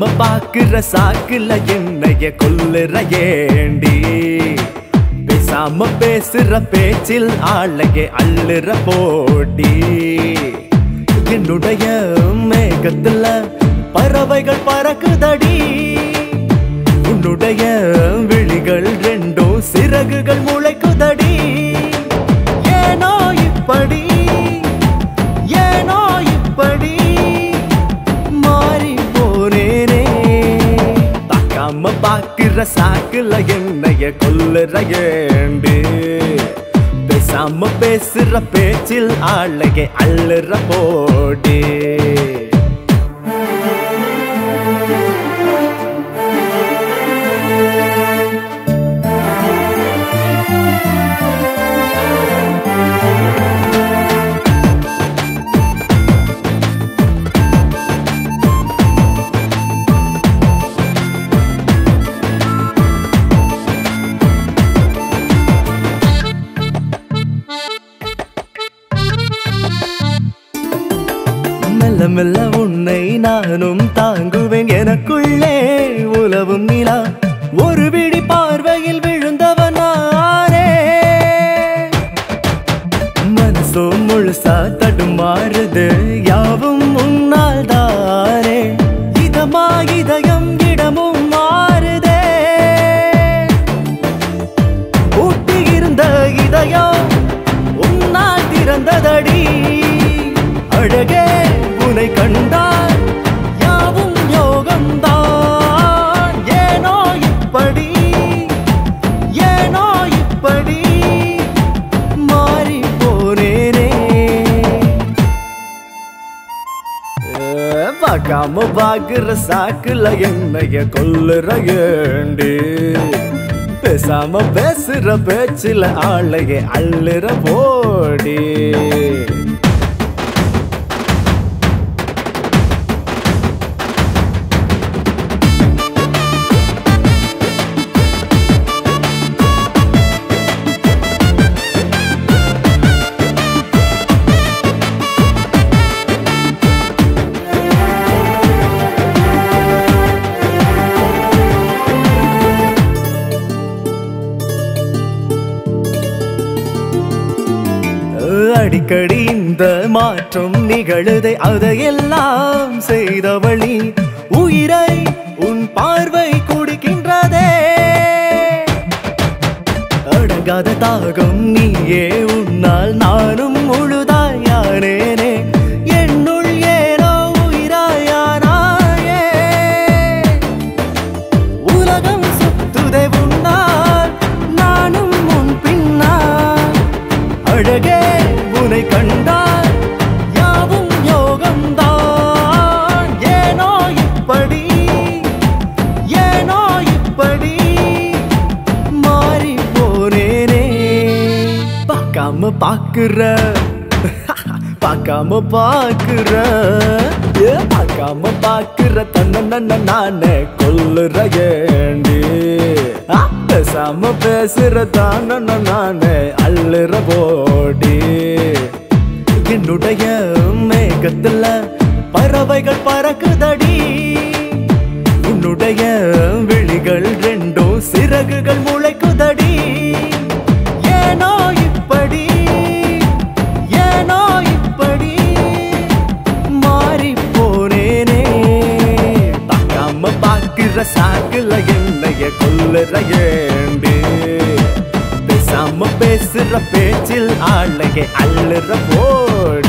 நம்ம பாக்குற சாக்குல என்னைய கொல்லுற ஏண்டி பேசாம பேசுற பேச்சில் ஆளையே அள்ளுற போட்டி. என்னுடைய மேகத்துல பறவைகள் பறக்குதடி. உன்னுடைய விழிகள் ரெண்டும் சிறகுகள் முளைக்குதடி பாக்குற சாக்குல என்னைய கொல்லுற ஏண்டு பேசாம பேசுற பேச்சில் ஆளைய அள்ளுற போடே. மெல்ல உன்னை நானும் தாங்குவேன். எனக்குள்ளே உலவும் நிலா ஒரு விடி பார்வையில் விழுந்தவனாரே மனசோ முழுசா தடுமாறுது யாவும் உன்னால் தாரே இதமா இதயம் இடமும் மாறுதே. ஊட்டியிருந்த இதயம் பார்க்காம பாக்குற சாக்குல என்னைய கொல்லுற ஏண்டு? பேசாம பேசுற பேச்சுல ஆளைய அள்ளுற போடி. அடிக்கடி இந்த மாற்றம் நிகழுதை. அதையெல்லாம் செய்தவழி உயிரை உன் பார்வை குடிக்கின்றதே. அடங்காத தாகம் நீயே உனை கண்டால் யாவும் யோகம்தான். ஏனோ இப்படி ஏனோ இப்படி மாறி போனேனே பார்க்காம பாக்குற பார்க்காம பாக்குற ஏ, பார்க்காம பாக்குற தன்ன நானே கொல்லுற ஏண்டி. பேசாம பேசுற தான நானே அள்ளுற போடி. உன்னுடைய மேகத்துல பறவைகள் பறக்குதடி. உன்னுடைய விழிகள் ரெண்டும் சிறகுகள் முளைக்குதடி. ஏனோ இப்படி ஏனோ இப்படி மாறி போனேனே பார்க்காம பார்க்கிற சாக்குல என்னைய கொல்லுற பேசாம பேசுற பேச்சில் அள்ளுற போடி